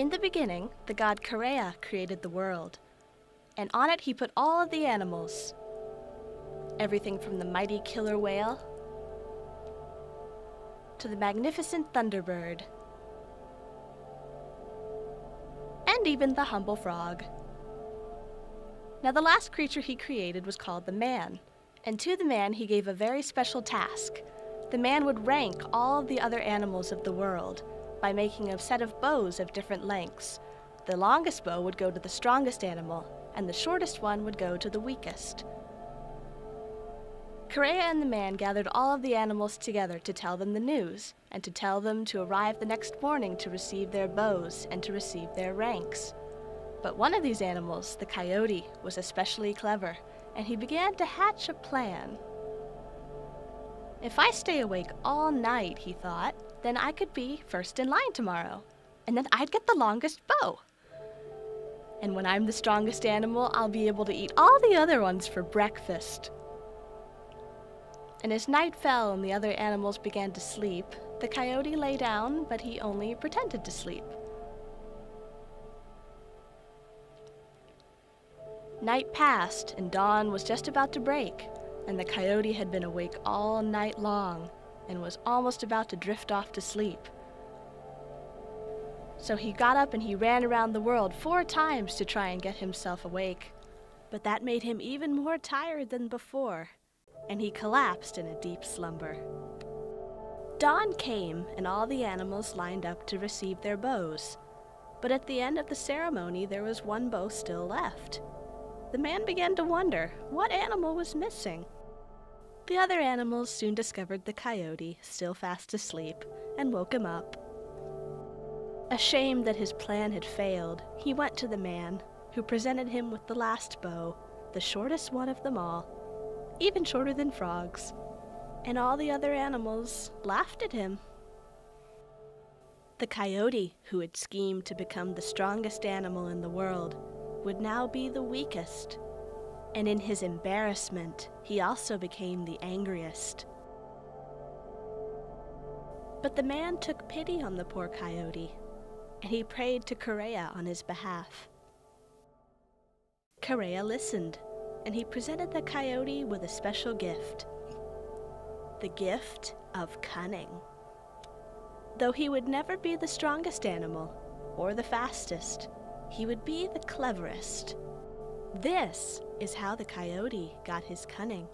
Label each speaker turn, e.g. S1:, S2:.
S1: In the beginning, the god Kareya created the world, and on it he put all of the animals. Everything from the mighty killer whale to the magnificent thunderbird, and even the humble frog. Now, the last creature he created was called the man, and to the man he gave a very special task. The man would rank all of the other animals of the world by making a set of bows of different lengths. The longest bow would go to the strongest animal, and the shortest one would go to the weakest. Kareya and the man gathered all of the animals together to tell them the news, and to tell them to arrive the next morning to receive their bows and to receive their ranks. But one of these animals, the coyote, was especially clever, and he began to hatch a plan. If I stay awake all night, he thought, then I could be first in line tomorrow, and then I'd get the longest bow. And when I'm the strongest animal, I'll be able to eat all the other ones for breakfast. And as night fell and the other animals began to sleep, the coyote lay down, but he only pretended to sleep. Night passed, and dawn was just about to break, and the coyote had been awake all night long and was almost about to drift off to sleep. So he got up and he ran around the world four times to try and get himself awake. But that made him even more tired than before, and he collapsed in a deep slumber. Dawn came, and all the animals lined up to receive their bows. But at the end of the ceremony, there was one bow still left. The man began to wonder what animal was missing. The other animals soon discovered the coyote, still fast asleep, and woke him up. Ashamed that his plan had failed, he went to the man, who presented him with the last bow, the shortest one of them all, even shorter than frogs. And all the other animals laughed at him. The coyote, who had schemed to become the strongest animal in the world, would now be the weakest. And in his embarrassment, he also became the angriest. But the man took pity on the poor coyote, and he prayed to Kareya on his behalf. Kareya listened, and he presented the coyote with a special gift the gift of cunning. Though he would never be the strongest animal or the fastest, he would be the cleverest. This is how the coyote got his cunning.